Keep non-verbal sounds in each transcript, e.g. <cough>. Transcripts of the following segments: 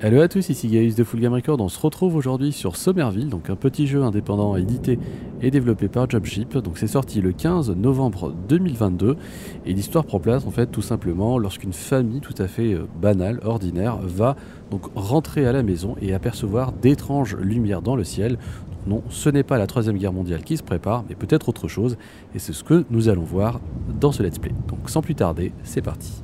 Hello à tous, ici Gaius de Full Game Record. On se retrouve aujourd'hui sur Somerville, donc un petit jeu indépendant édité et développé par Jobship. Donc c'est sorti le 15 novembre 2022 et l'histoire prend place en fait tout simplement lorsqu'une famille tout à fait euh, banale, ordinaire, va donc rentrer à la maison et apercevoir d'étranges lumières dans le ciel. non, ce n'est pas la troisième guerre mondiale qui se prépare, mais peut-être autre chose. Et c'est ce que nous allons voir dans ce let's play. Donc sans plus tarder, c'est parti.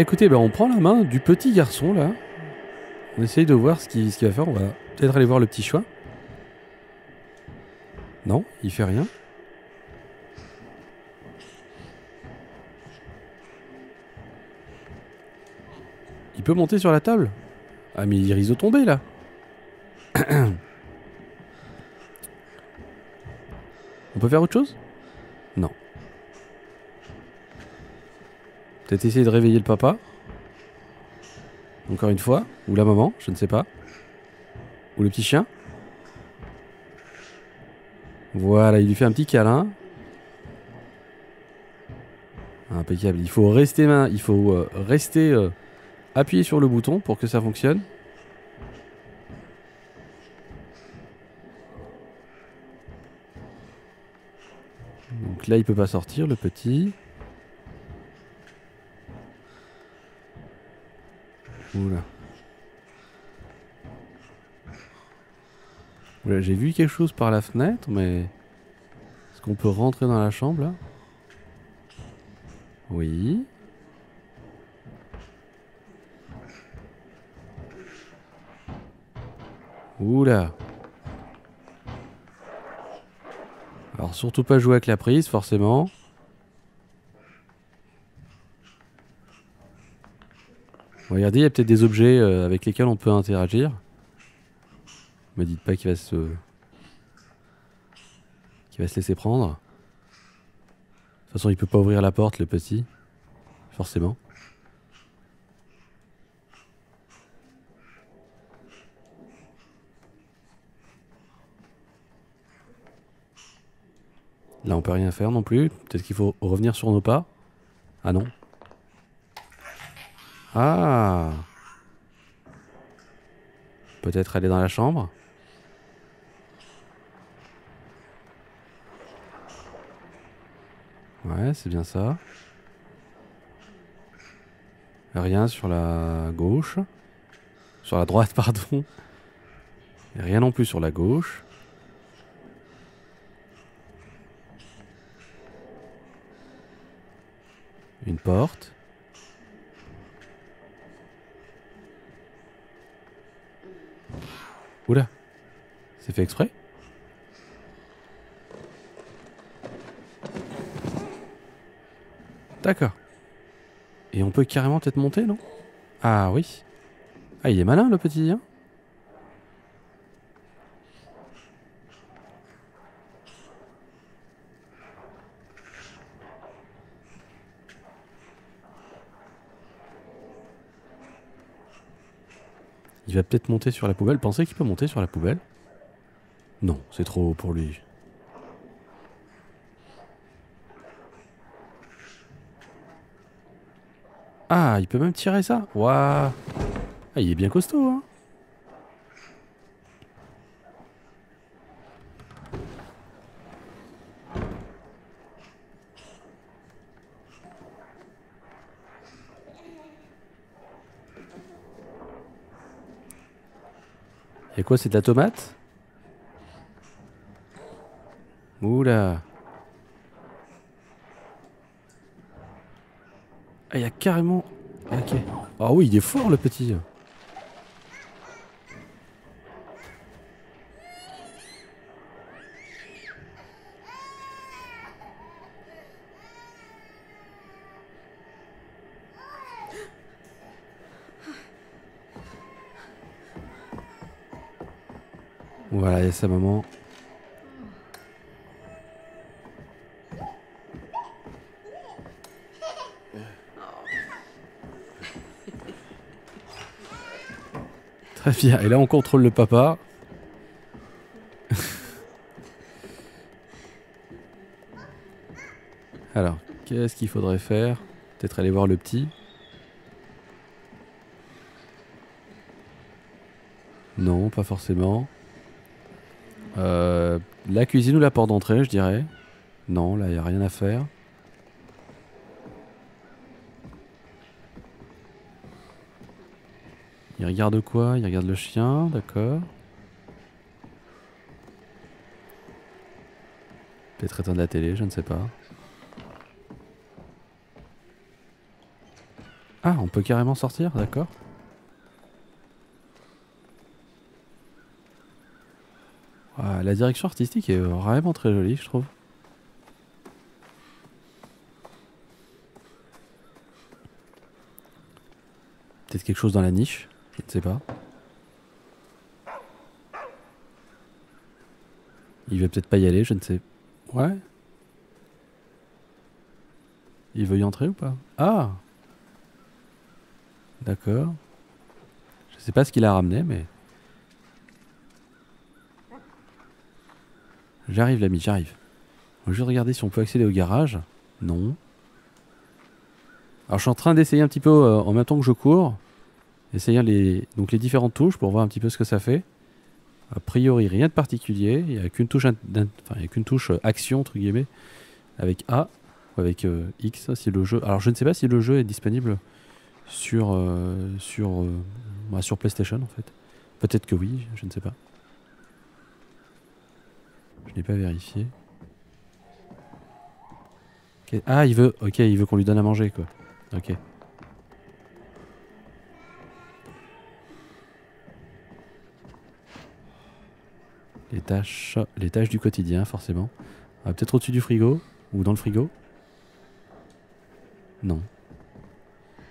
Écoutez, ben on prend la main du petit garçon là. On essaye de voir ce qu'il va faire. On va peut-être aller voir le petit choix. Non, il fait rien. Il peut monter sur la table? Ah mais il risque de tomber là <coughs> On peut faire autre chose Non. Peut-être essayer de réveiller le papa Encore une fois Ou la maman, je ne sais pas. Ou le petit chien Voilà, il lui fait un petit câlin. Impeccable. Il faut rester main, il faut euh, rester euh, appuyé sur le bouton pour que ça fonctionne. Donc là, il peut pas sortir, le petit. J'ai vu quelque chose par la fenêtre, mais... Est-ce qu'on peut rentrer dans la chambre, là? Oui. Oula. Alors surtout pas jouer avec la prise, forcément. Regardez, il y a peut-être des objets euh, avec lesquels on peut interagir. Me dites pas qu'il va se... qu'il va se laisser prendre. De toute façon, il peut pas ouvrir la porte, le petit. Forcément. Là, on peut rien faire non plus. Peut-être qu'il faut revenir sur nos pas. Ah non. Ah Peut-être aller dans la chambre Ouais, c'est bien ça. Rien sur la gauche. Sur la droite, <laughs> pardon. Rien non plus sur la gauche. Une porte. Oula. C'est fait exprès? D'accord. Et on peut carrément peut-être monter, non? Ah oui. Ah, il est malin, le petit, hein? Il va peut-être monter sur la poubelle. Pensez qu'il peut monter sur la poubelle Non, c'est trop haut pour lui. Ah, il peut même tirer ça Waouh Ah, il est bien costaud, hein quoi, c'est de la tomate? Oula Ah, il y a carrément... Ok. Ah oui, il est fort, le petit. Voilà, il y a sa maman. Très bien. Et là, on contrôle le papa. Alors, qu'est-ce qu'il faudrait faire? Peut-être aller voir le petit. Non, pas forcément. Euh, la cuisine ou la porte d'entrée, je dirais. Non, là, il n'y a rien à faire. Il regarde quoi? Il regarde le chien, d'accord. Peut-être éteindre la télé, je ne sais pas. Ah, on peut carrément sortir, d'accord. Ah, la direction artistique est vraiment très jolie, je trouve. Peut-être quelque chose dans la niche, je ne sais pas. Il va peut-être pas y aller, je ne sais. Ouais. Il veut y entrer ou pas? Ah D'accord. Je sais pas ce qu'il a ramené, mais. J'arrive, l'ami, j'arrive. Je vais regarder si on peut accéder au garage. Non. Alors je suis en train d'essayer un petit peu euh, en même temps que je cours. Essayant les, donc les différentes touches pour voir un petit peu ce que ça fait. A priori rien de particulier. Il n'y a qu'une touche, touche euh, action entre guillemets avec A ou avec euh, X si le jeu. Alors je ne sais pas si le jeu est disponible sur sur bah, sur PlayStation en fait. Peut-être que oui, je ne sais pas. Je n'ai pas vérifié. Ah, il veut. Ok, il veut qu'on lui donne à manger, quoi. Ok. Les tâches, les tâches du quotidien, forcément. Ah, Peut-être au-dessus du frigo Ou dans le frigo Non.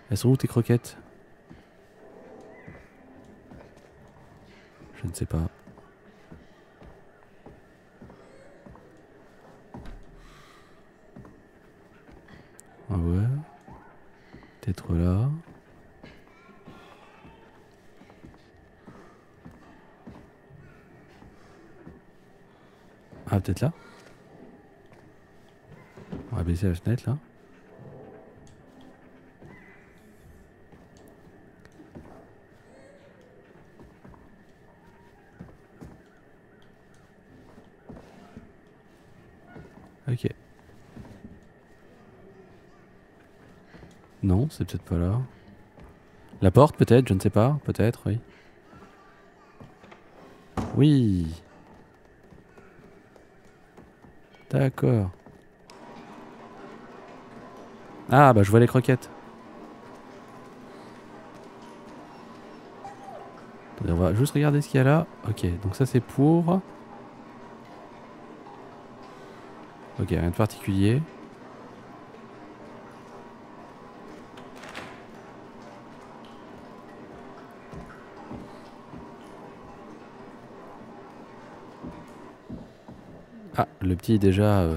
Elles sont où tes croquettes? Je ne sais pas. Ah ouais. Là. Ah, peut-être là On va baisser la fenêtre là. Ok. Non, c'est peut-être pas là. La porte peut-être, je ne sais pas. Peut-être, oui. Oui. D'accord. Ah bah je vois les croquettes. on va juste regarder ce qu'il y a là. Ok, donc ça c'est pour... Ok, rien de particulier. Le petit déjà... Euh...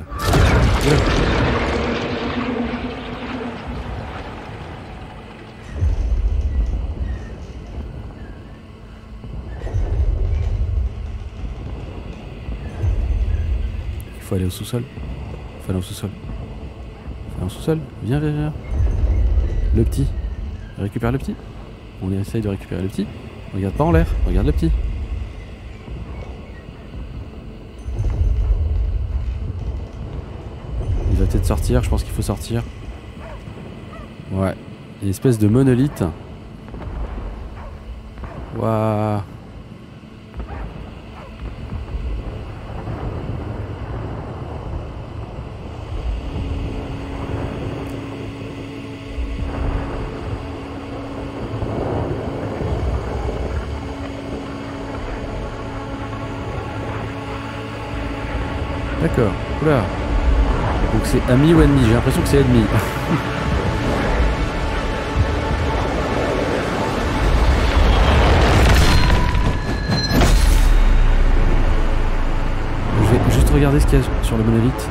Il faut aller au sous-sol. Il faut aller au sous-sol. Il faut aller au sous-sol. Viens, viens, viens. Le petit. Récupère le petit. On essaye de récupérer le petit. Regarde pas en l'air. Regarde le petit. Peut-être sortir, je pense qu'il faut sortir. Ouais. Une espèce de monolithe. Waouh. D'accord. Oula. Donc c'est ami ou ennemi J'ai l'impression que c'est ennemi. Je vais juste regarder ce qu'il y a sur le monolithe.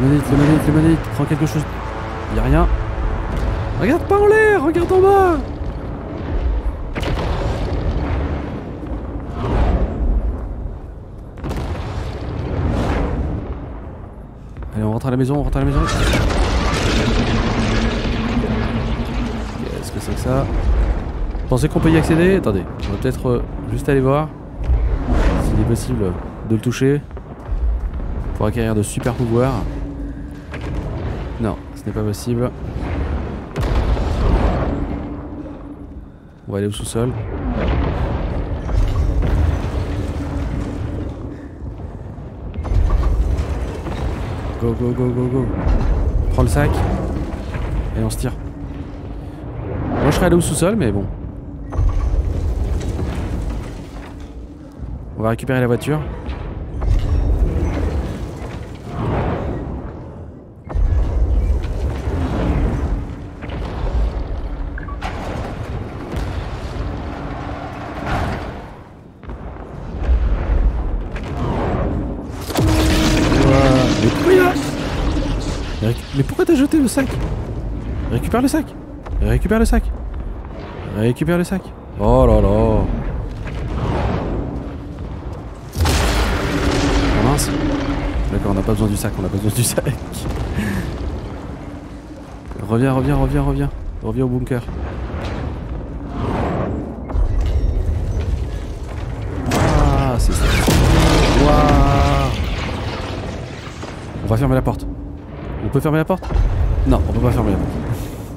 Le monolithe, le monolithe, le monolithe. Prends quelque chose. Il a rien. Regarde pas en l'air, regarde en bas. Maison, on rentre à la maison. Qu'est-ce que c'est que ça? Pensez qu'on peut y accéder? Attendez, on va peut-être euh, juste aller voir s'il est possible de le toucher pour acquérir de super pouvoirs. Non, ce n'est pas possible. On va aller au sous-sol. Go, go, go, go, go. Prends le sac. Et on se tire. Moi, je serais allé au sous-sol, mais bon. On va récupérer la voiture. Récupère le sac Récupère le sac Récupère le sac Oh là là Oh mince D'accord, on n'a pas besoin du sac, on n'a pas besoin du sac. reviens, reviens, reviens, reviens. Reviens au bunker. Ah, c'est ça. On va fermer la porte. On peut fermer la porte? Non, on peut pas fermer la porte.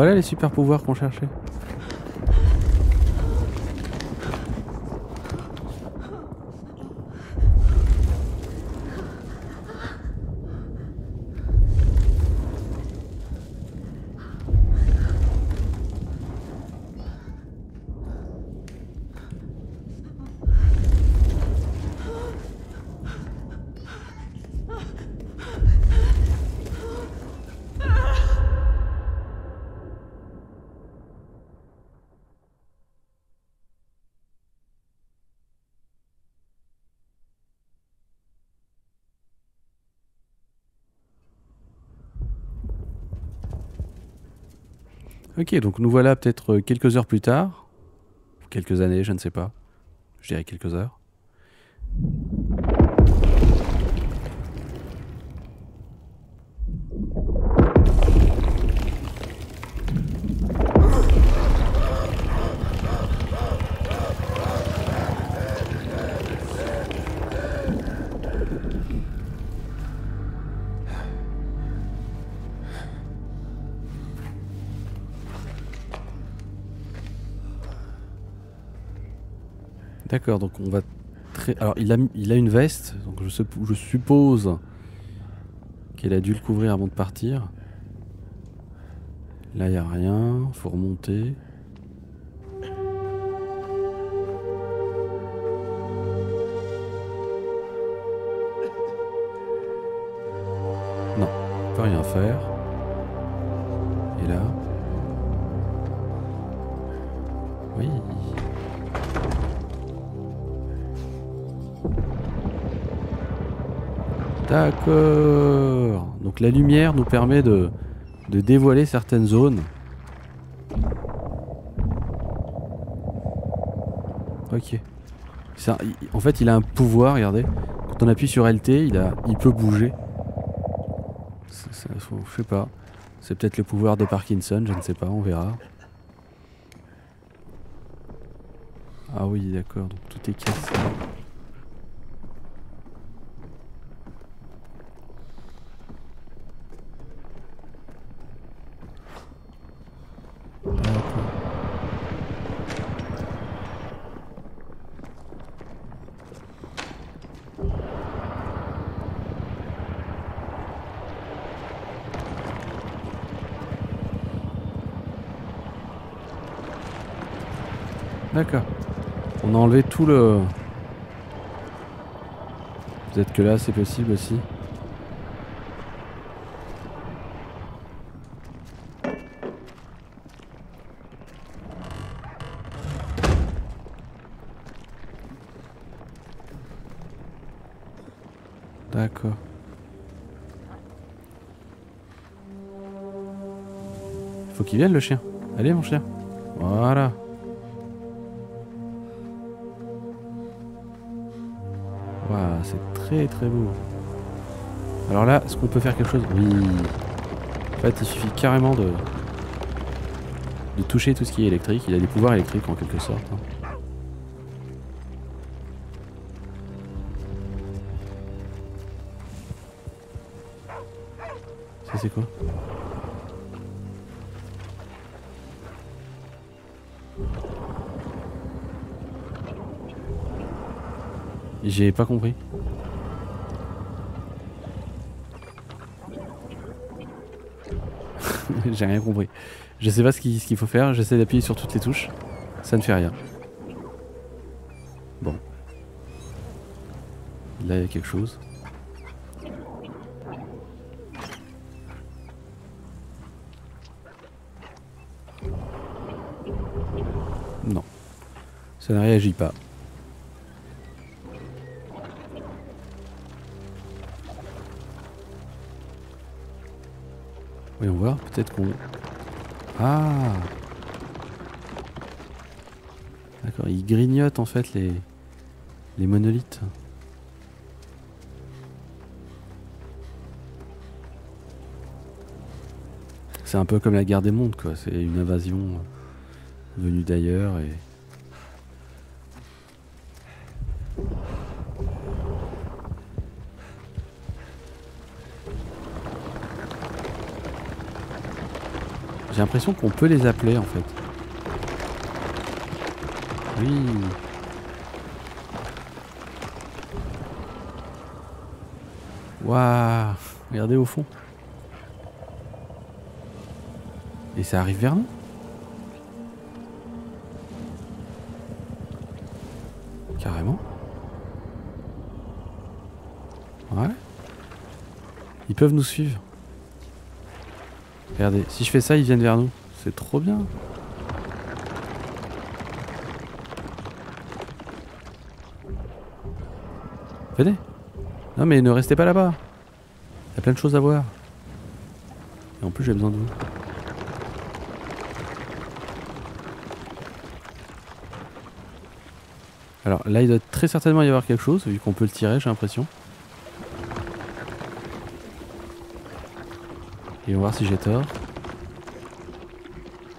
voilà les super pouvoirs qu'on cherchait. Ok, donc nous voilà peut-être euh, quelques heures plus tard. Quelques années, je ne sais pas. Je dirais quelques heures. D'accord, donc on va très. Alors il a, il a une veste, donc je, supp- je suppose qu'elle a dû le couvrir avant de partir. Là il a rien, faut remonter. Non, on peut rien faire. D'accord. Donc la lumière nous permet de, dévoiler certaines zones. Ok. Ça, en fait, il a un pouvoir, regardez. Quand on appuie sur LT, il, a, peut bouger. Je sais pas. C'est peut-être le pouvoir de Parkinson, je ne sais pas, on verra. Ah oui, d'accord, donc tout est cassé. D'accord. D'accord. Enlevé tout le... Peut-être que là c'est possible aussi. D'accord. Faut qu'il vienne le chien. Allez mon chien. Voilà. Très beau. Alors là, est-ce qu'on peut faire quelque chose? Oui. En fait, il suffit carrément de de toucher tout ce qui est électrique. Il a des pouvoirs électriques en quelque sorte. hein. Ça c'est quoi? J'ai pas compris. <laughs> J'ai rien compris. Je sais pas ce qu'il faut faire, j'essaie d'appuyer sur toutes les touches. Ça ne fait rien. Bon. Là, il y a quelque chose. Non. Ça ne réagit pas. Voyons voir, peut-être qu'on... Ah D'accord, il grignote en fait les, les monolithes. C'est un peu comme la guerre des mondes, quoi. C'est une invasion euh, venue d'ailleurs et. J'ai l'impression qu'on peut les appeler en fait. Oui. Waouh Regardez au fond. Et ça arrive vers nous Carrément. Ouais. Ils peuvent nous suivre. Regardez, si je fais ça, ils viennent vers nous. C'est trop bien. Venez. Non mais ne restez pas là-bas. Il y a plein de choses à voir. Et en plus j'ai besoin de vous. Alors là, il doit très certainement y avoir quelque chose, vu qu'on peut le tirer, j'ai l'impression. Va voir si j'ai tort.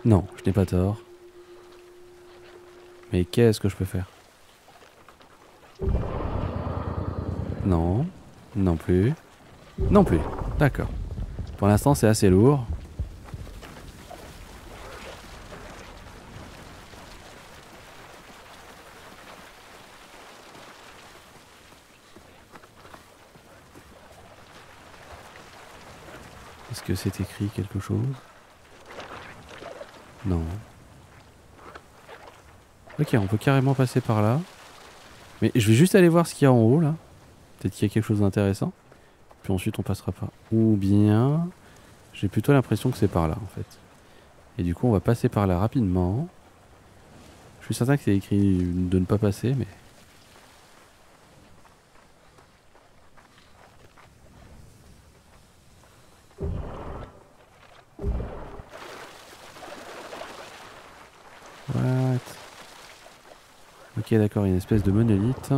Non, je n'ai pas tort. Mais qu'est-ce que je peux faire? Non. Non plus. Non plus. D'accord. Pour l'instant, c'est assez lourd. Que c'est écrit quelque chose? Non. Ok, on peut carrément passer par là. Mais je vais juste aller voir ce qu'il y a en haut là. Peut-être qu'il y a quelque chose d'intéressant. Puis ensuite on passera pas. Ou bien... J'ai plutôt l'impression que c'est par là en fait. Et du coup on va passer par là rapidement. Je suis certain que c'est écrit de ne pas passer mais... What Ok d'accord, il y a une espèce de monolithe.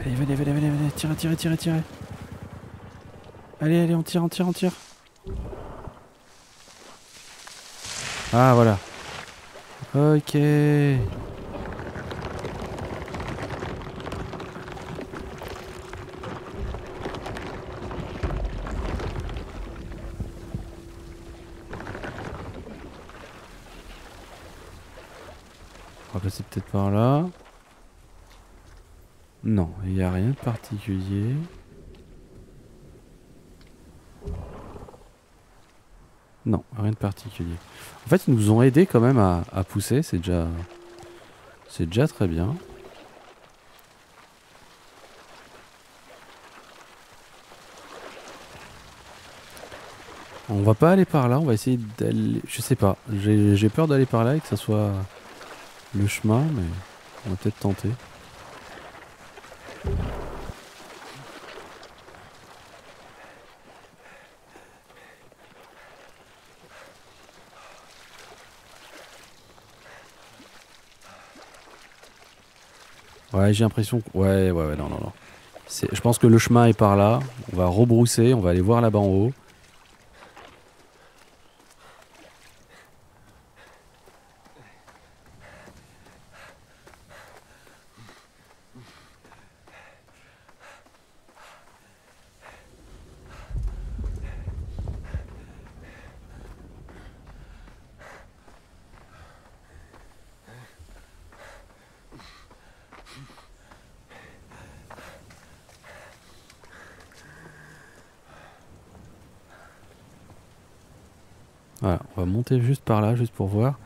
Allez, venez, venez, venez, venez, tirez, tirez, tirez, tirez. Allez, allez, on tire, on tire, on tire. Ah, voilà. Ok. Passer peut-être par là. Non, il n'y a rien de particulier. Non, rien de particulier. En fait, ils nous ont aidés quand même à, à pousser, c'est déjà... C'est déjà très bien. On va pas aller par là, on va essayer d'aller... Je sais pas, j'ai peur d'aller par là et que ça soit le chemin, mais on va peut-être tenter. Ouais, j'ai l'impression que... Ouais, ouais, ouais, non, non, non. Je pense que le chemin est par là. On va rebrousser, on va aller voir là-bas en haut. Juste par là, juste pour voir.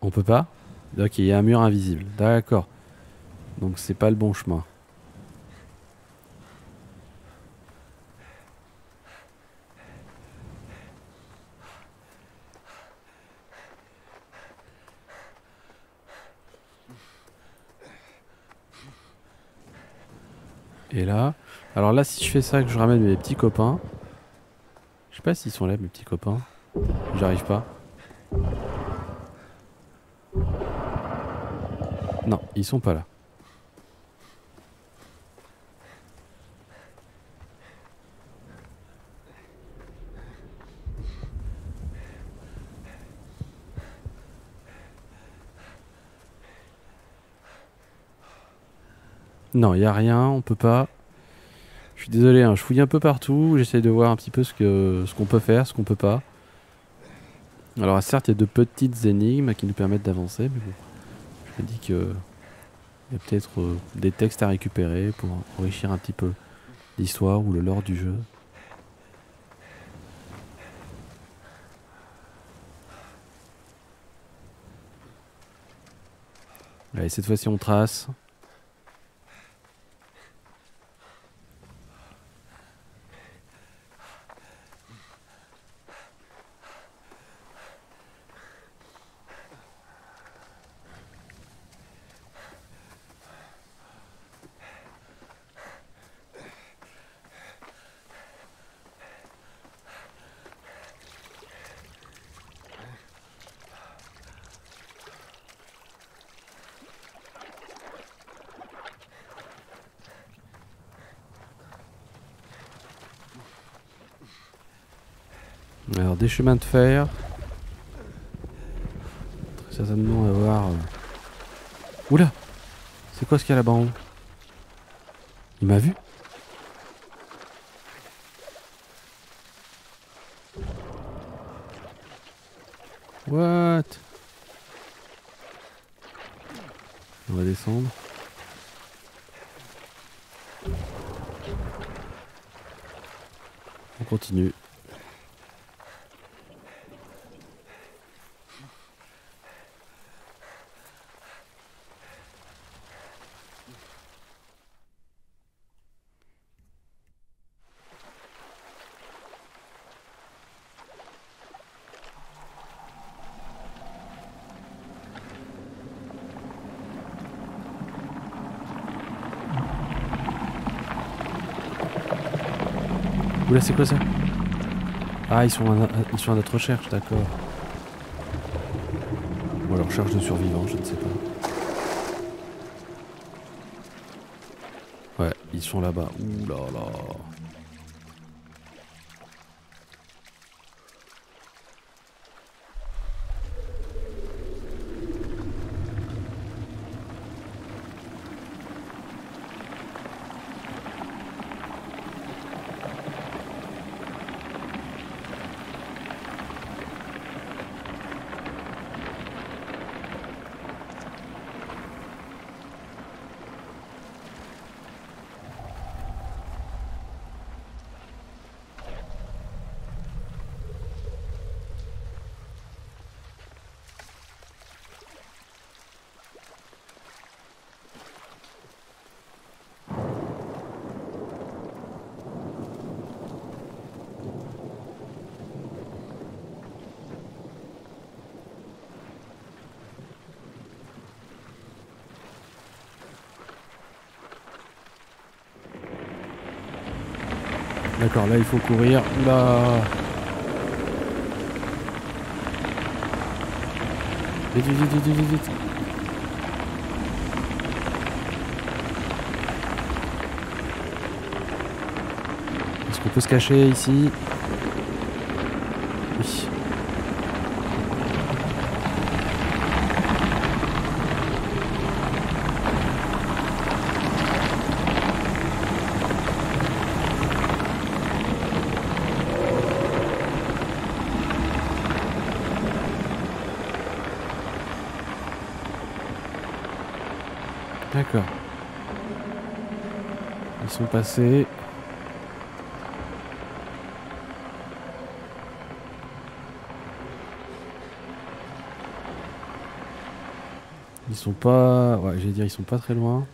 On peut pas? Ok, il y a un mur invisible. D'accord. Donc c'est pas le bon chemin. Et là, alors là, si je fais ça, que je ramène mes petits copains, je sais pas s'ils sont là, mes petits copains. J'arrive pas. Non, ils sont pas là. Non, il a rien, on peut pas. Suis désolé, hein, je fouille un peu partout, j'essaie de voir un petit peu ce que ce qu'on peut faire, ce qu'on peut pas. Alors certes, il y a de petites énigmes qui nous permettent d'avancer, mais bon, je me dis que il y a peut-être euh, des textes à récupérer pour enrichir un petit peu l'histoire ou le lore du jeu. Allez, cette fois-ci on trace. Alors des chemins de fer. Très certainement on va voir. euh, Oula C'est quoi ce qu'il y a là-bas Il m'a vu? What? On va descendre. On continue. C'est quoi ça? Ah, ils sont, à, ils sont à notre recherche, d'accord. Ou alors recherche de survivants, je ne sais pas. Ouais, ils sont là-bas. Ouh là là. D'accord, là il faut courir. Oula Vite, vite, vite, vite, vite, vite. Est-ce qu'on peut se cacher ici Oui. D'accord. Ils sont pas... Ouais, j'allais dire, ils sont pas très loin.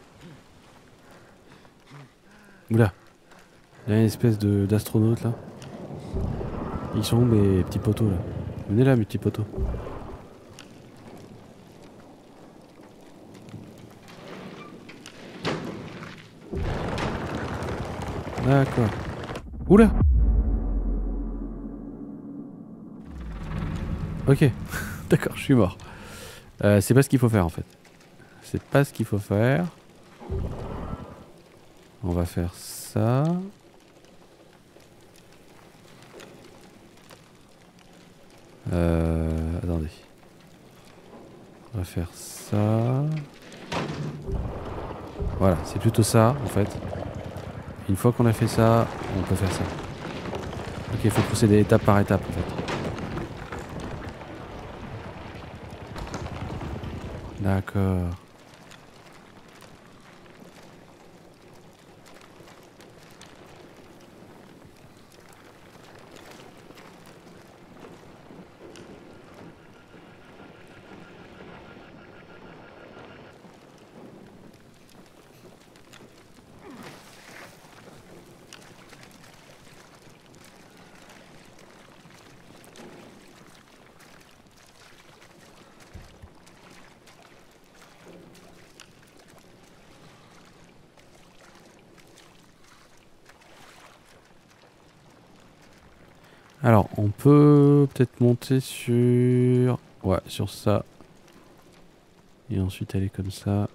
Oula. Il y a une espèce d'astronaute là. Ils sont où mes petits poteaux là? Venez là mes petits poteaux. D'accord. Oula Ok. <laughs> D'accord, je suis mort. Euh, c'est pas ce qu'il faut faire en fait. C'est pas ce qu'il faut faire. On va faire ça. Euh, attendez. On va faire ça. Voilà, c'est plutôt ça en fait. Une fois qu'on a fait ça, on peut faire ça. Ok, il faut procéder étape par étape en fait. D'accord. Alors, on peut peut-être monter sur... Ouais, sur ça. Et ensuite aller comme ça.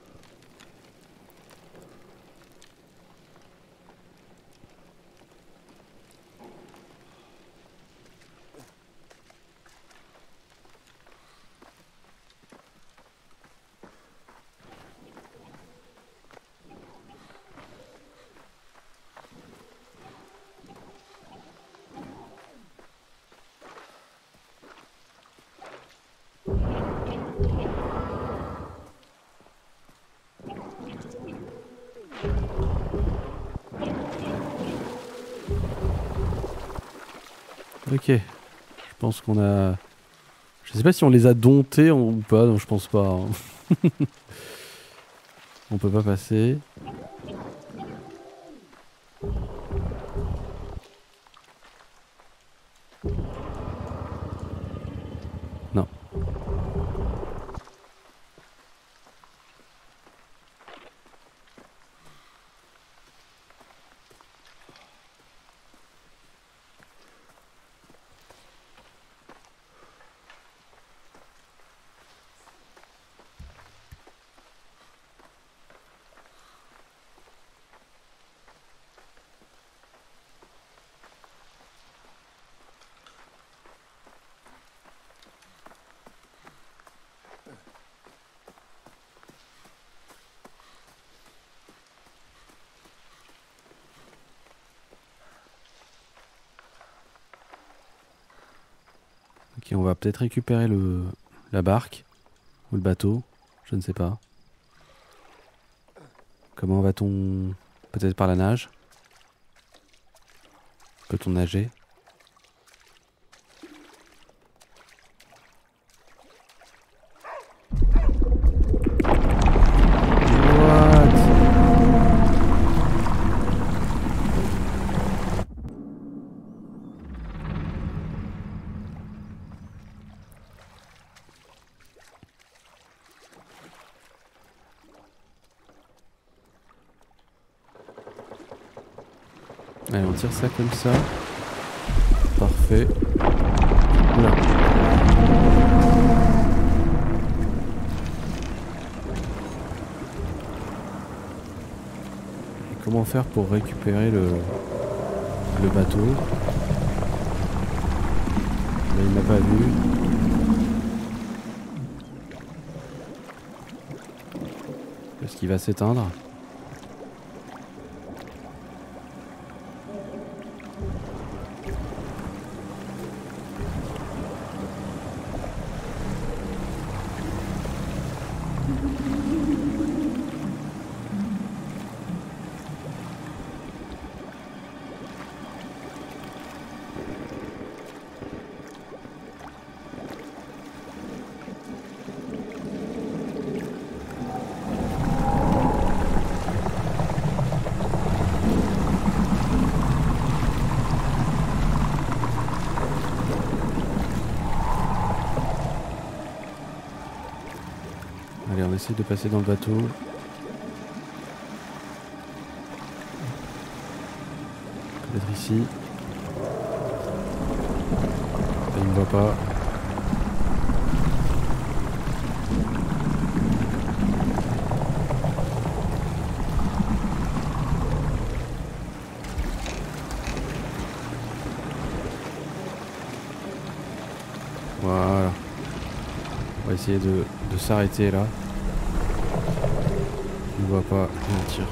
Ok. Je pense qu'on a... Je sais pas si on les a domptés ou pas, donc je pense pas. hein. <laughs> on peut pas passer. Non. Ok, on va peut-être récupérer le la barque ou le bateau, je ne sais pas. Comment va-t-on Peut-être par la nage? Peut-on nager What Allez, on tire ça comme ça. Parfait. Comment faire pour récupérer le, le bateau? Là, il m'a pas vu. Est-ce qu'il va s'éteindre? De passer dans le bateau. Peut-être ici. il ne voit pas. Voilà. On va essayer de, de s'arrêter là. Pas, on tire.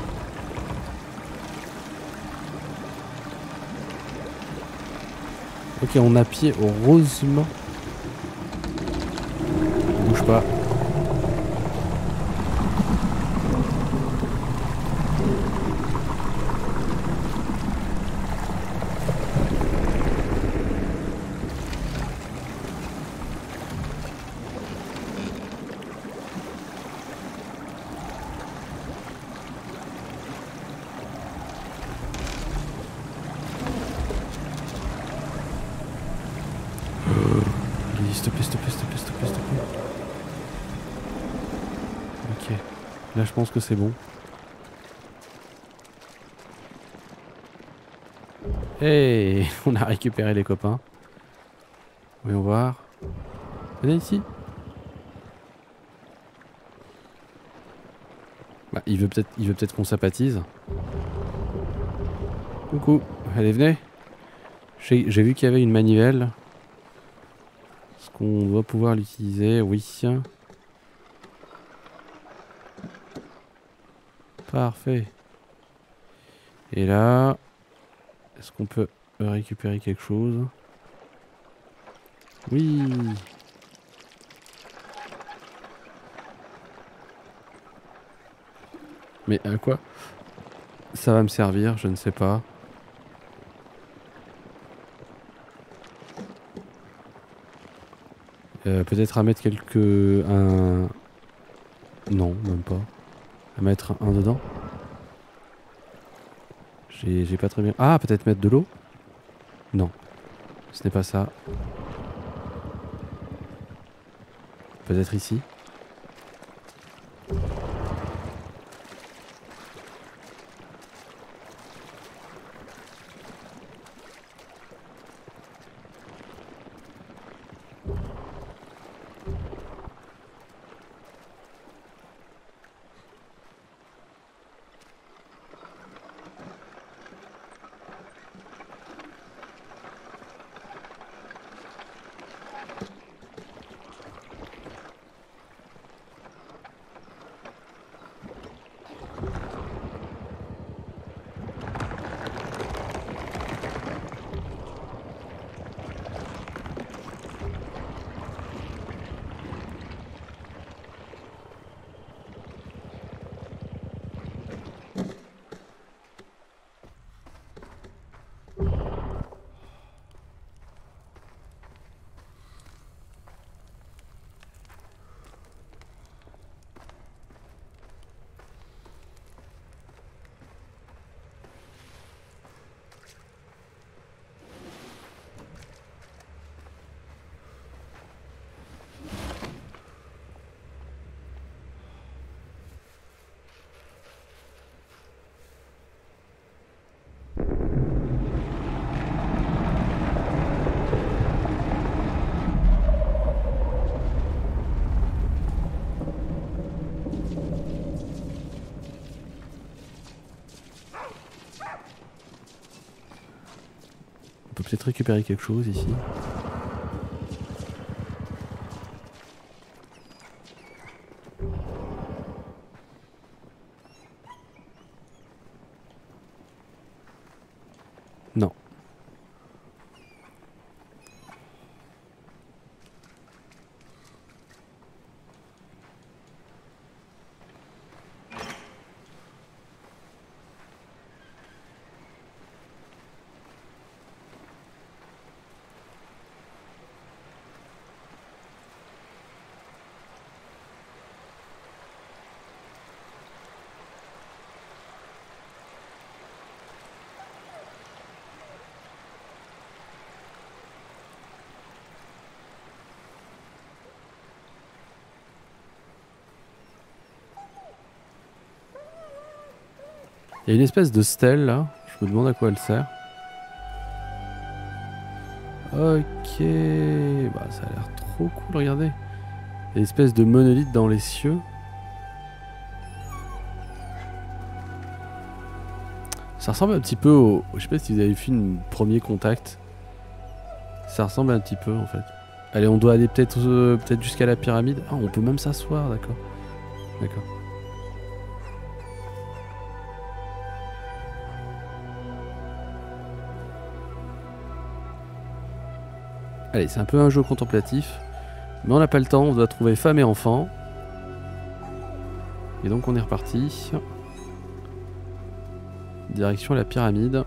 Ok, on a pied, heureusement. Bouge pas. S'il te plaît, s'il te plaît, s'il te plaît, s'il te plaît, s'il te plaît. Ok. Là, je pense que c'est bon. Hey <laughs> On a récupéré les copains. Voyons voir. Venez ici. Bah, il veut peut-être il veut peut-être qu'on sympathise. Coucou. Allez, venez. J'ai vu qu'il y avait une manivelle. Est-ce qu'on doit pouvoir l'utiliser? Oui. Parfait. Et là, est-ce qu'on peut récupérer quelque chose? Oui. Mais à quoi? Ça va me servir Je ne sais pas. Euh, Peut-être à mettre quelques... Un... Non, même pas. À mettre un dedans. J'ai pas très bien... Ah, peut-être mettre de l'eau? Non. Ce n'est pas ça. Peut-être ici Peut-être récupérer quelque chose ici. Il y a une espèce de stèle là. Je me demande à quoi elle sert. Ok. Bah, ça a l'air trop cool, regardez. Il y a une espèce de monolithe dans les cieux. Ça ressemble un petit peu au. Je sais pas si vous avez vu une premier contact. Ça ressemble un petit peu en fait. Allez, on doit aller peut-être euh, peut jusqu'à la pyramide. Ah, on peut même s'asseoir, d'accord. D'accord. Allez, c'est un peu un jeu contemplatif. Mais on n'a pas le temps, on doit trouver femme et enfant. Et donc on est reparti. Direction la pyramide.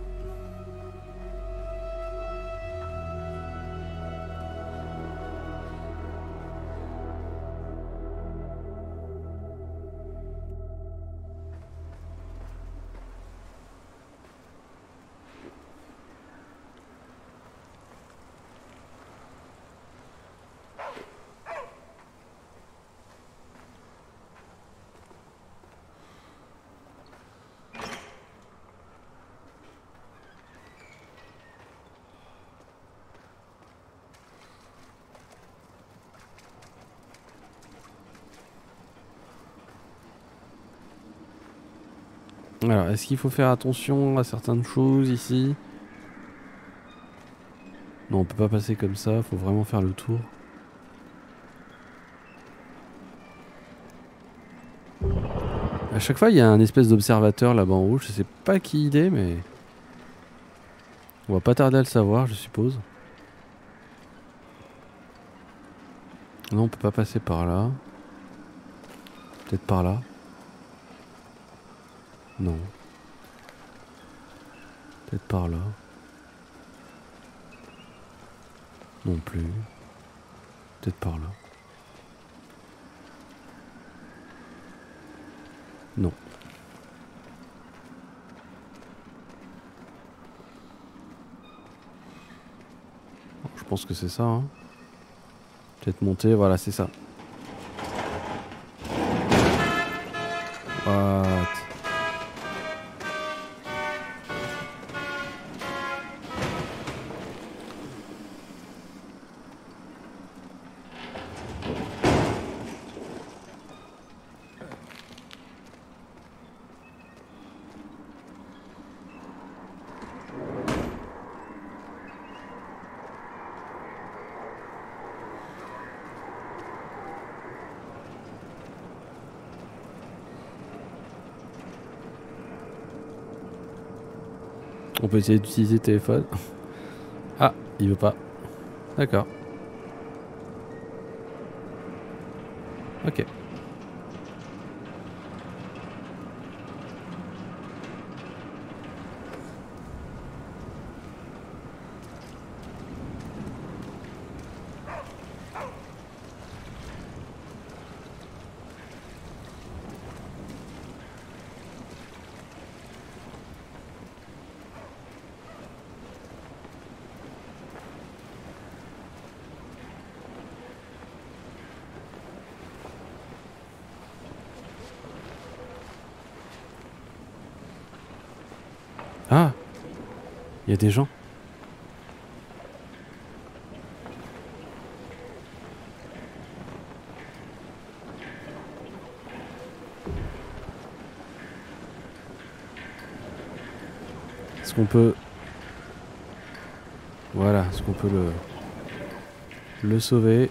Alors, est-ce qu'il faut faire attention à certaines choses ici? Non, on peut pas passer comme ça, faut vraiment faire le tour. À chaque fois, il y a un espèce d'observateur là-bas en haut. Je sais pas qui il est, mais... On va pas tarder à le savoir, je suppose. Non, on peut pas passer par là. Peut-être par là. Non. Peut-être par là. Non plus. Peut-être par là. Non. Je pense que c'est ça. Hein. Peut-être monter, voilà, c'est ça. Essayer d'utiliser le téléphone. Ah, il veut pas. D'accord. Ok. Des gens. Est-ce qu'on peut... Voilà, est-ce qu'on peut le... Le sauver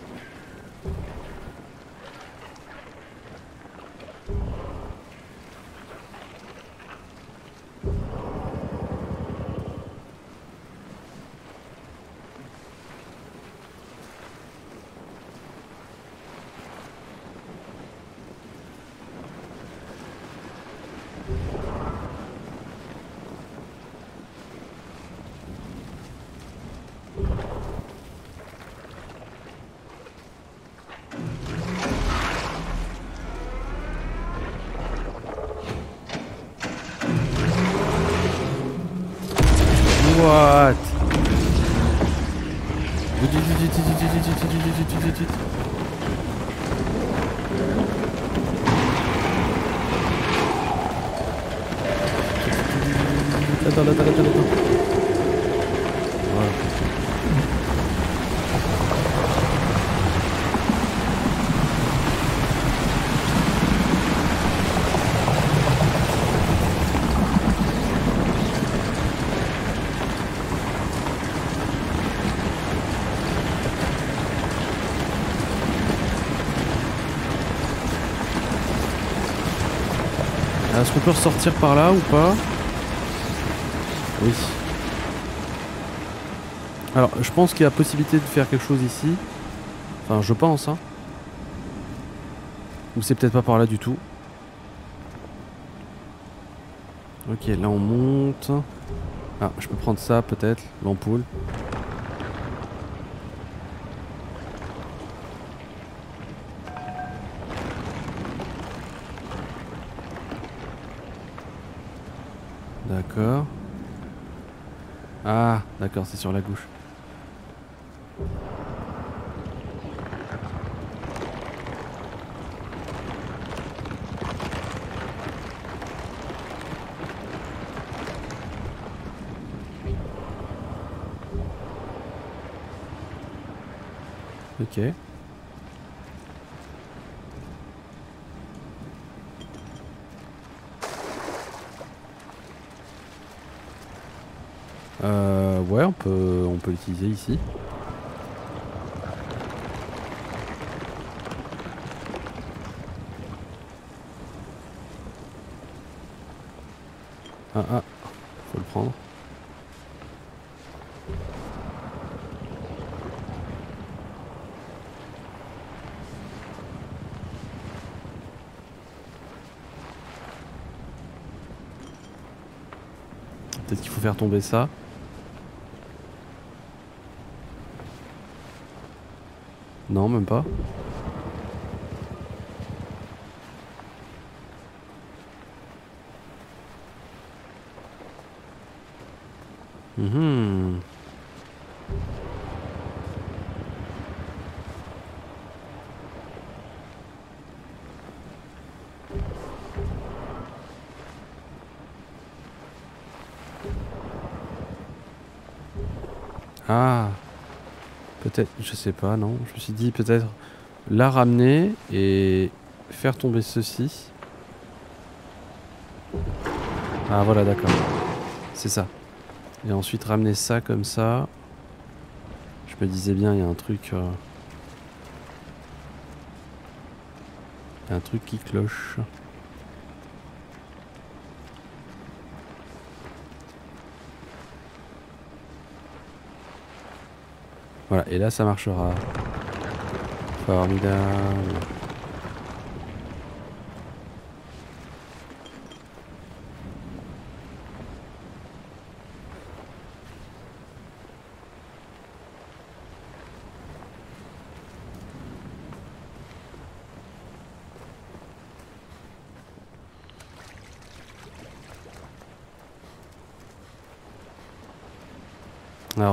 Est-ce qu'on peut ressortir par là ou pas Oui. Alors, je pense qu'il y a possibilité de faire quelque chose ici. Enfin, je pense, hein. Ou c'est peut-être pas par là du tout. Ok, là on monte. Ah, je peux prendre ça peut-être, l'ampoule. Ah, d'accord, c'est sur la gauche. Ok. On peut l'utiliser ici. Ah ah, faut le prendre. Peut-être qu'il faut faire tomber ça. Non, même pas. Mhm. Ah Peut-être, je sais pas, non. Je me suis dit peut-être la ramener et faire tomber ceci. Ah voilà, d'accord. C'est ça. Et ensuite ramener ça comme ça. Je me disais bien, il y a un truc... euh, Il y a un truc qui cloche. Voilà, et là ça marchera. Formidable.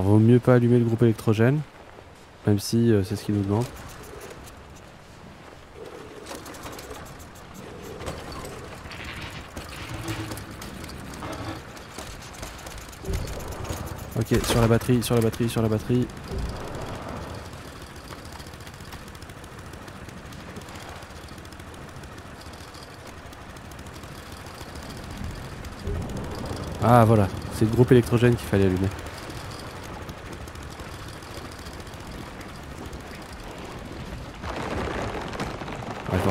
Vaut mieux pas allumer le groupe électrogène, même si euh, c'est ce qu'il nous demande. Ok, sur la batterie, sur la batterie, sur la batterie. Ah voilà, c'est le groupe électrogène qu'il fallait allumer.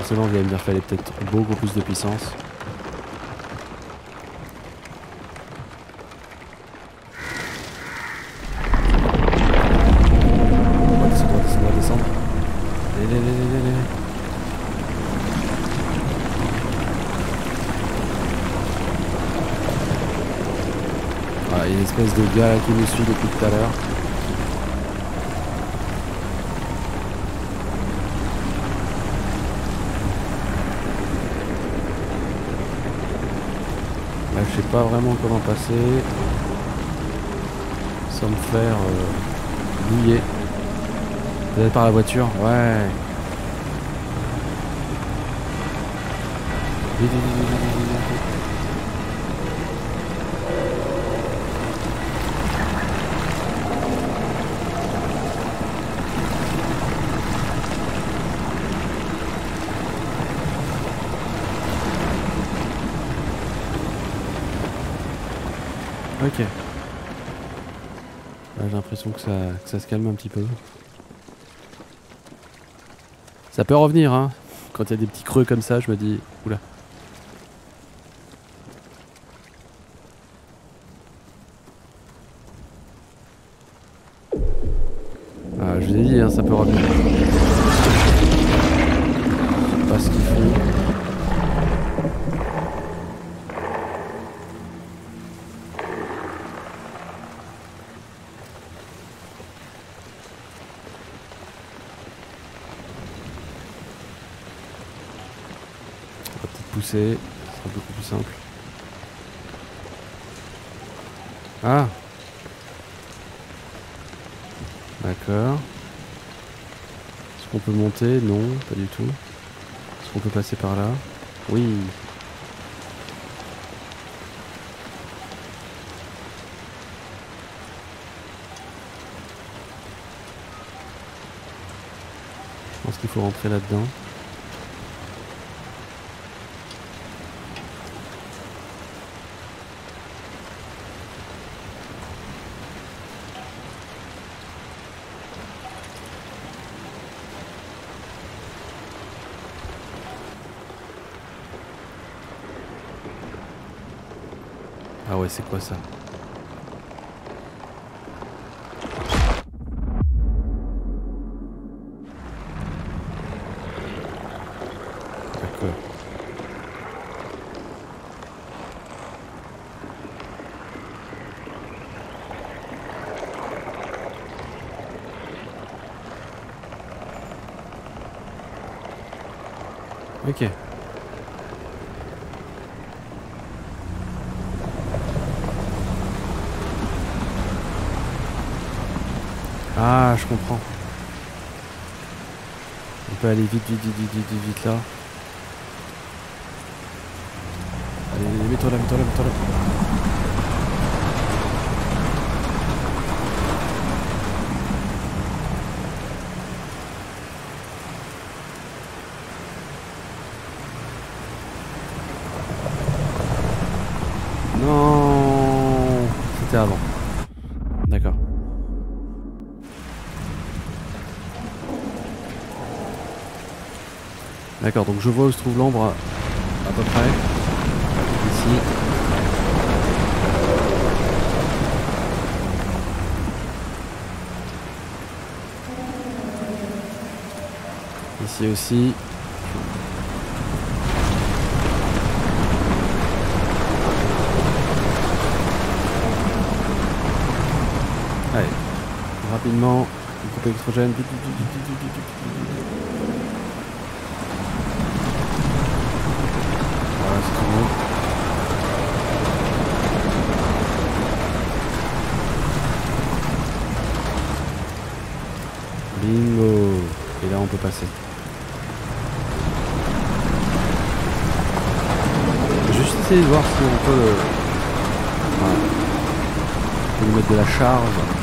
Forcément, vous allez me dire fallait peut-être beaucoup plus de puissance. Il y a une espèce de gars qui nous suit depuis tout à l'heure. Je sais pas vraiment comment passer. Sans me faire euh, mouiller. Peut-être par la voiture, ouais. Ok. J'ai l'impression que ça, que ça se calme un petit peu. Ça peut revenir, hein. Quand il y a des petits creux comme ça, je me dis, oula. Ah, je vous ai dit, hein, ça peut revenir. Je sais pas ce qu'il faut. On va peut-être pousser, ce sera beaucoup plus simple. Ah D'accord. Est-ce qu'on peut Non, pas du tout. Est-ce qu'on peut passer par là? Oui. Je pense qu'il faut rentrer là-dedans. Ouais, c'est quoi ça D'accord. Ok. Ah, je comprends. On peut aller vite, vite, vite, vite, vite, vite, vite là. Allez, mets-toi là, mets-toi là, mets-toi là. Non C'était avant. D'accord. Donc je vois où se trouve l'ombre à, peu près. Ici. Ici aussi. Allez, rapidement, coupe électrogène. Et là on peut passer. Juste essayer de voir si on peut lui mettre de la charge.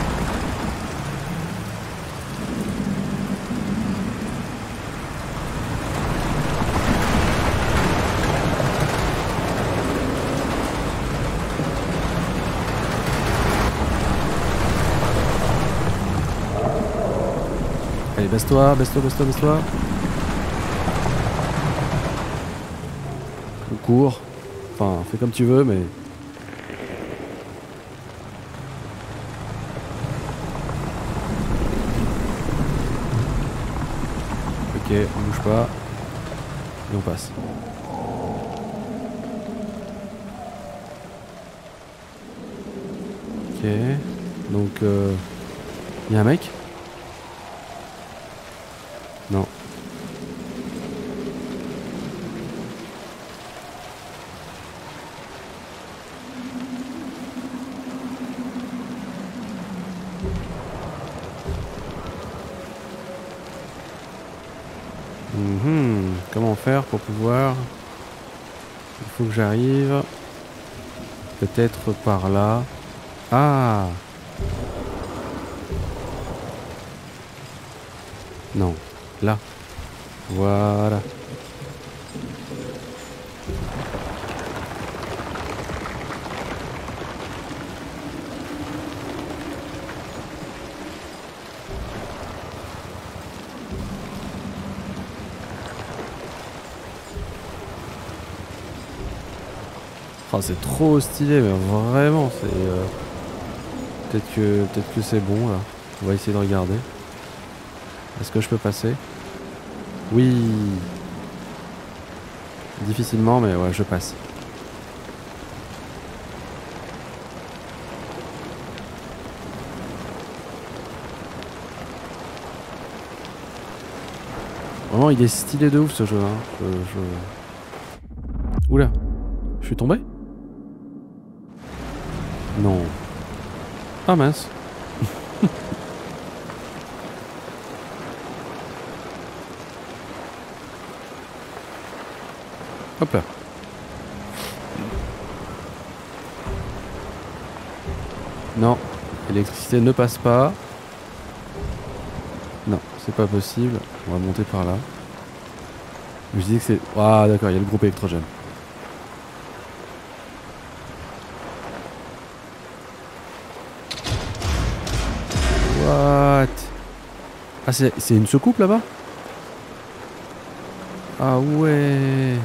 Allez, baisse-toi, baisse-toi, baisse-toi, baisse-toi. Ou cours. Enfin, fais comme tu veux, mais... Ok, on bouge pas. Et on passe. Ok. Donc, euh... y a un mec Non. Mhm. Comment faire pour Il faut que j'arrive... Peut-être par là. Ah Non. Là. Voilà. Oh, c'est trop stylé, mais vraiment, c'est... Euh, peut-être que, peut que c'est bon, là. On va essayer de regarder. Est-ce que je peux passer? Oui Difficilement, mais ouais, je passe. Vraiment, il est stylé de ouf ce jeu. Hein. Oula, je suis tombé? Non. Ah mince. <laughs> Hop là. Non, l'électricité ne passe pas. Non, c'est pas possible. On va monter par là. Je dis que c'est... Ah d'accord, il y a le groupe électrogène. Ah c'est une soucoupe là-bas? Ah ouais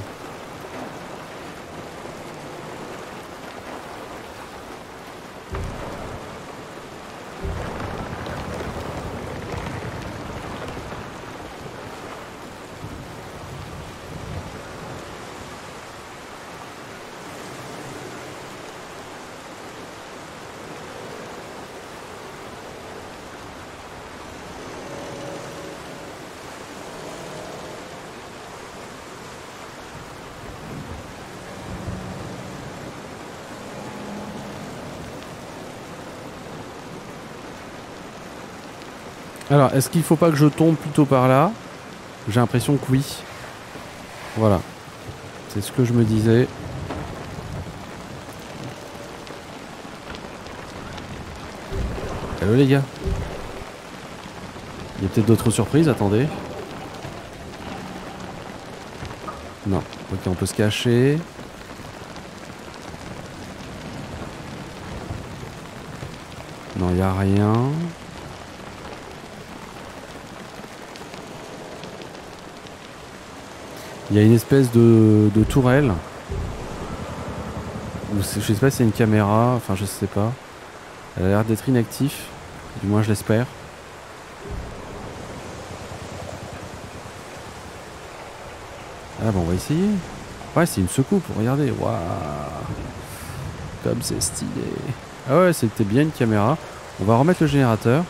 Alors, est-ce qu'il faut pas que je tombe plutôt par là? J'ai l'impression que oui. Voilà. C'est ce que je me disais. Hello les gars? Il y a peut-être d'autres surprises, attendez. Non. Ok, on peut se cacher. Non, il a rien. Il y a une espèce de, tourelle. Je sais pas si c'est une caméra, enfin je sais pas. Elle a l'air d'être inactif, du moins je l'espère. Ah bon on va essayer. Ouais c'est une secoupe, regardez, waouh Comme c'est stylé. Ah ouais c'était bien une caméra. On va remettre le générateur.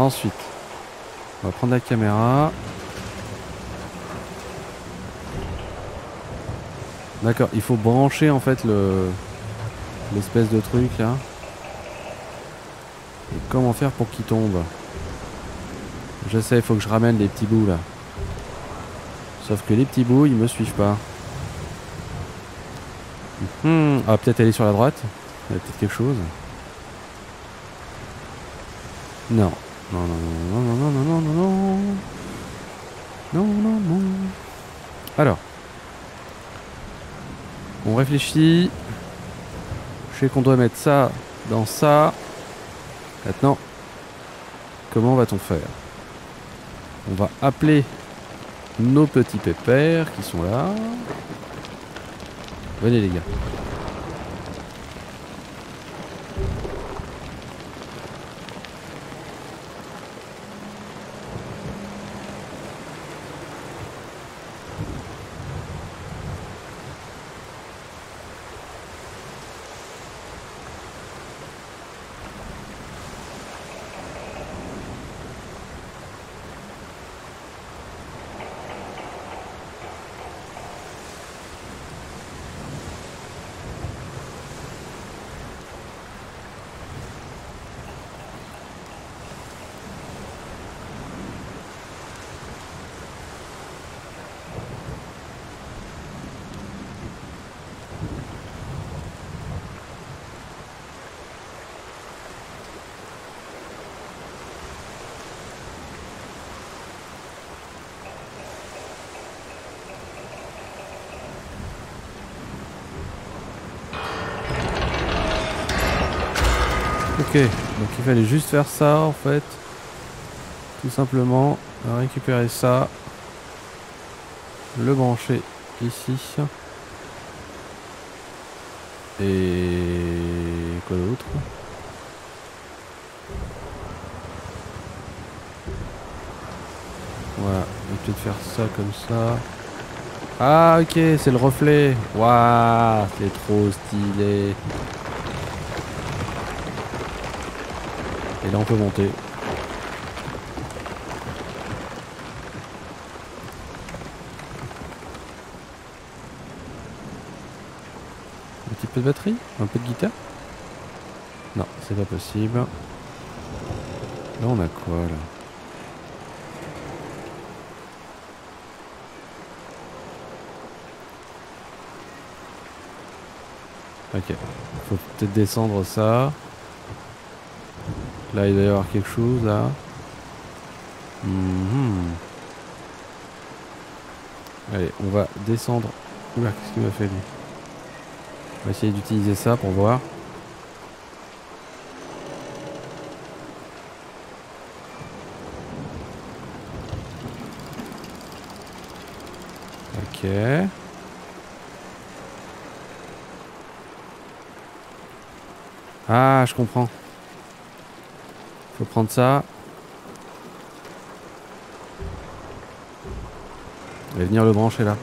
Ensuite, on va prendre la caméra. D'accord, il faut brancher en fait le l'espèce de truc là. Et comment faire pour qu'il tombe? Je sais, il faut que je ramène les petits bouts là. Sauf que les petits bouts, ils me suivent pas. Ah, peut-être aller sur la droite. Il y a peut-être quelque chose. Non. Non, non, non, non, non, non, non, non, non. Non, non. Alors. On réfléchit. Je sais qu'on doit mettre ça dans ça. Maintenant, comment va-t-on faire On va appeler nos petits pépères qui sont là. Venez les gars. Ok, donc il fallait juste faire ça en fait Tout simplement récupérer ça. Le brancher ici. Et quoi d'autre? Voilà, va peut-être faire ça comme ça. Ah ok, c'est le reflet. Waouh, c'est trop stylé. Et là on peut monter. Un petit peu de batterie? Un peu de guitare? Non, c'est pas possible. Là on a quoi là? Ok, faut peut-être descendre ça. Là il doit y avoir quelque chose là. Mhm. Allez, on va descendre. Oula, qu'est-ce qu'il m'a fait lui On va essayer d'utiliser ça pour voir. Ok. Ah, je comprends. Prendre ça. Et venir le brancher là.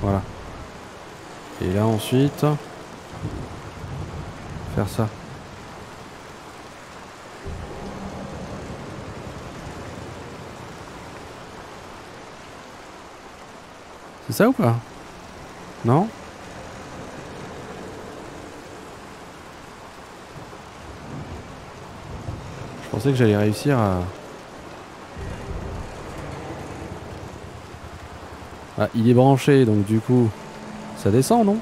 Voilà. Et là ensuite, faire ça. C'est ça ou pas? Non? Pensais que j'allais réussir à... Ah, il est branché, donc du coup, ça descend, non?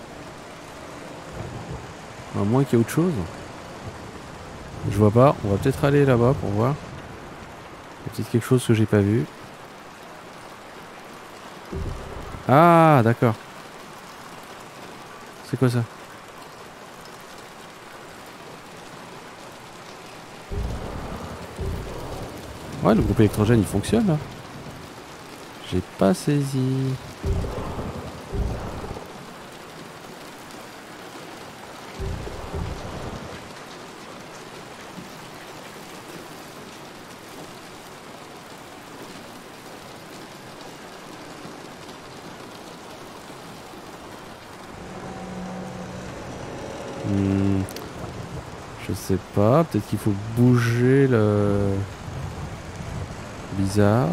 À moins qu'il y ait autre chose. Je vois pas. On va peut-être aller là-bas pour voir. Peut-être quelque chose que j'ai pas vu. Ah, d'accord. C'est quoi ça? Ouais, le groupe électrogène il fonctionne là. J'ai pas saisi. Hmm. Je sais pas, peut-être qu'il faut bouger le... Bizarre.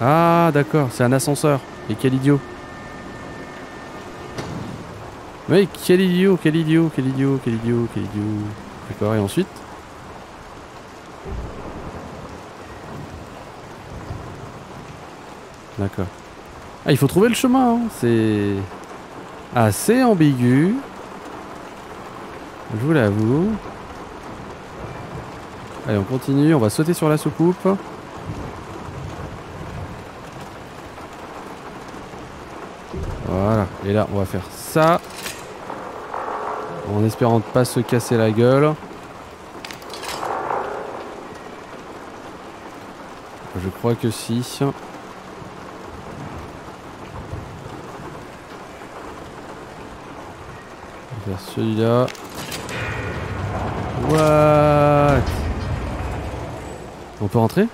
Ah d'accord, c'est un ascenseur. Et quel idiot. Oui, quel idiot, quel idiot, quel idiot, quel idiot, quel idiot. D'accord, et ensuite? D'accord. Ah, il faut trouver le chemin, hein. c'est assez ambigu. Je vous l'avoue. Allez, on continue, on va sauter sur la soucoupe. Voilà, et là on va faire ça. En espérant ne pas se casser la gueule. Je crois que si. On va faire celui-là. What On peut rentrer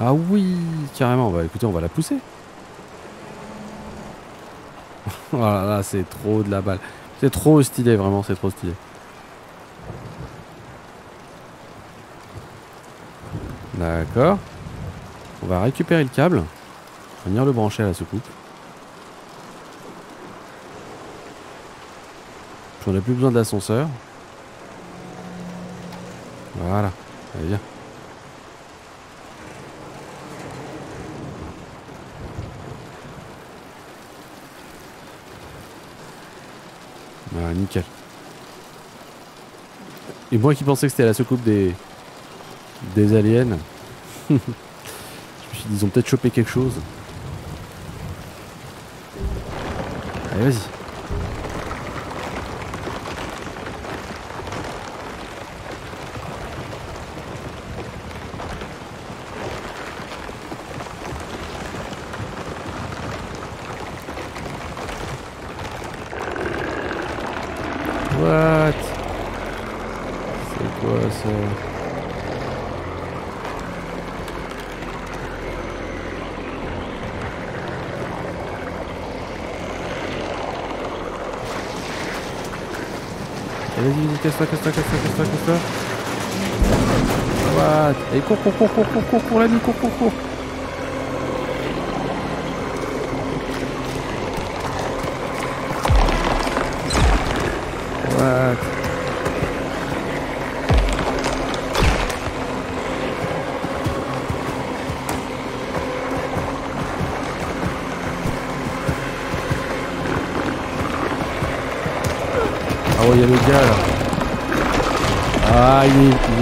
Ah oui, carrément. Bah écoutez, on va la pousser. <laughs> voilà, là c'est trop de la balle. C'est trop stylé, vraiment, c'est trop stylé. D'accord. On va récupérer le câble. On va venir le brancher à la soucoupe. On plus besoin d'ascenseur. Voilà. Allez, viens. Voilà, nickel. Et moi qui pensais que c'était la soucoupe des des aliens. <laughs> Je me suis dit, ils ont peut-être chopé quelque chose. Allez, vas-y. What C'est quoi ça Allez, Vas-y, vas-y, casse-toi, casse-toi, casse-toi, casse-toi, casse-toi. What Allez, cours, cours, cours, cours, cours, cours, cours, l'ami, cours, cours, cours.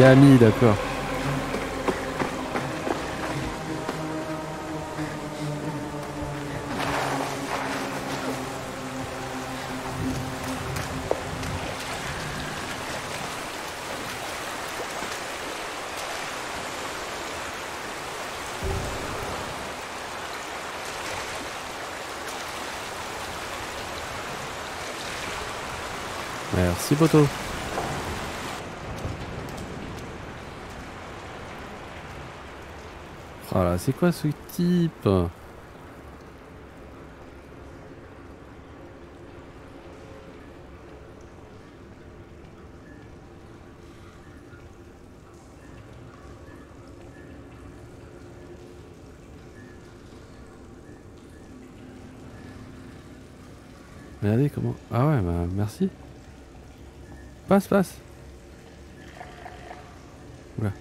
Il est, il est ami, d'accord. Merci, poteau. Voilà, c'est quoi ce type Regardez comment... Ah ouais, bah merci. Passe, passe. Oula.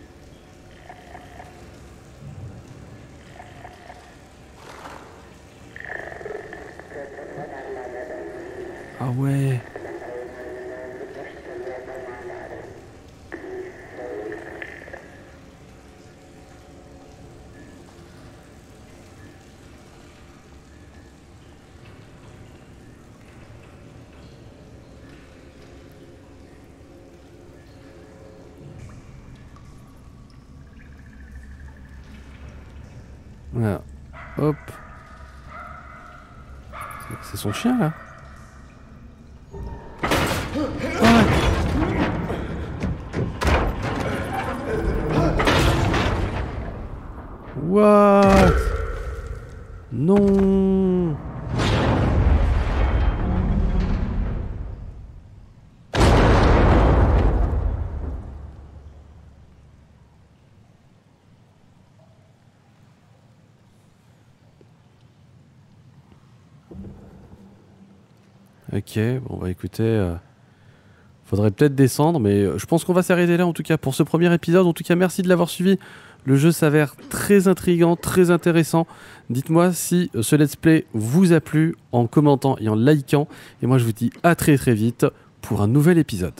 Ah ouais. Voilà. Hop. C'est- Bon bah écoutez, euh, faudrait peut-être descendre, mais euh, je pense qu'on va s'arrêter là en tout cas pour ce premier épisode. En tout cas, merci de l'avoir suivi. Le jeu s'avère très intrigant, très intéressant. Dites-moi si euh, ce let's play vous a plu en commentant et en likant. Et moi je vous dis à très très vite pour un nouvel épisode.